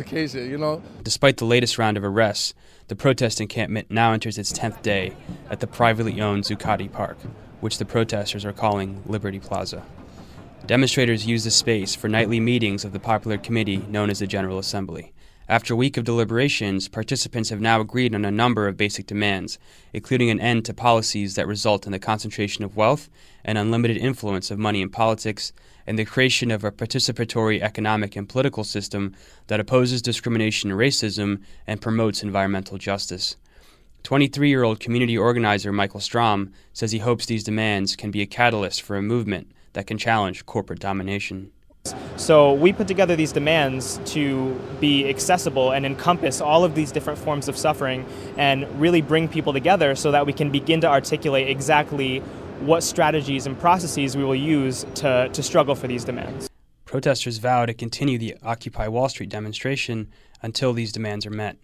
occasion, you know. Despite the latest round of arrests, the protest encampment now enters its 10th day at the privately owned Zuccotti Park, which the protesters are calling Liberty Plaza. Demonstrators use the space for nightly meetings of the popular committee known as the General Assembly. After a week of deliberations, participants have now agreed on a number of basic demands, including an end to policies that result in the concentration of wealth and unlimited influence of money in politics, and the creation of a participatory economic and political system that opposes discrimination and racism and promotes environmental justice. 23 year old community organizer Michael Strom says he hopes these demands can be a catalyst for a movement that can challenge corporate domination. So we put together these demands to be accessible and encompass all of these different forms of suffering and really bring people together so that we can begin to articulate exactly what strategies and processes we will use to, to struggle for these demands. Protesters vow to continue the Occupy Wall Street demonstration until these demands are met.